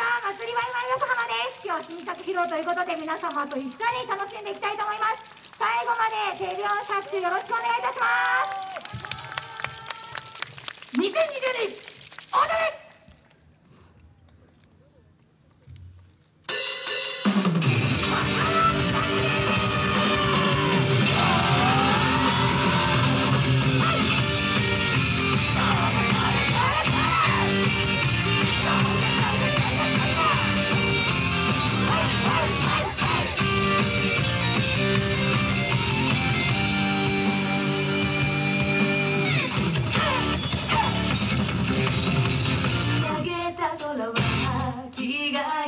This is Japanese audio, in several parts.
祭りワイワイ横浜です今日は新作披露ということで皆様と一緒に楽しんでいきたいと思います。最後まで手拍子拍手よろしくお願いいたします。2020年踊れ got.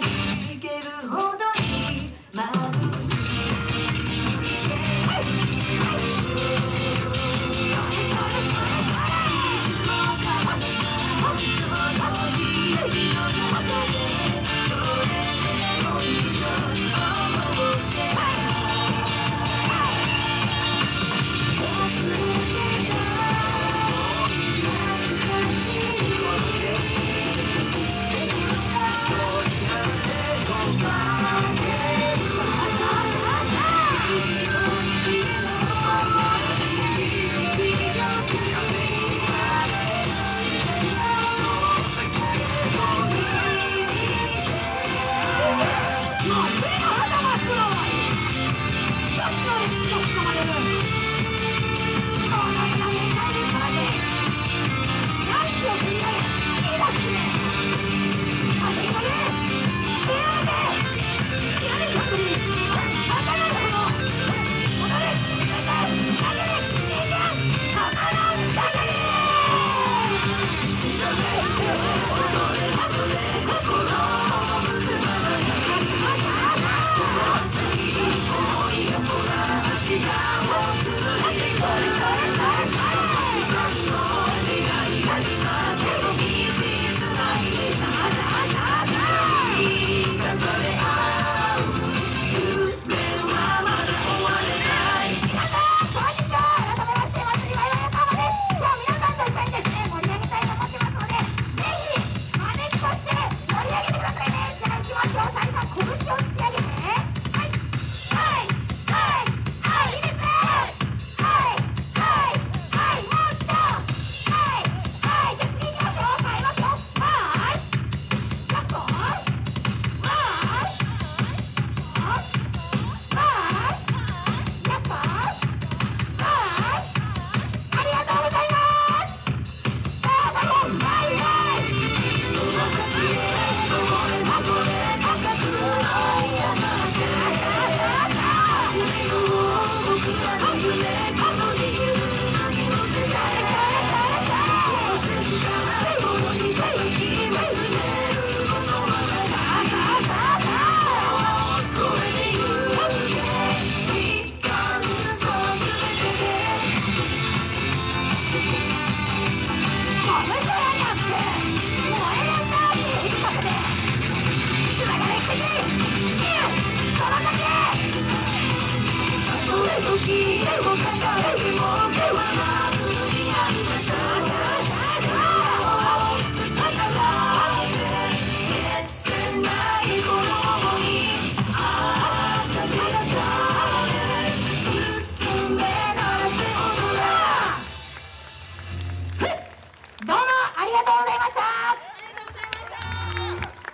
さん殺し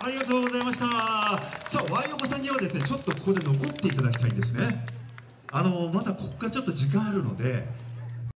ありがとうございました。さあワイオコさんにはですねちょっとここで残っていただきたいんですね。あのまだここからちょっと時間あるので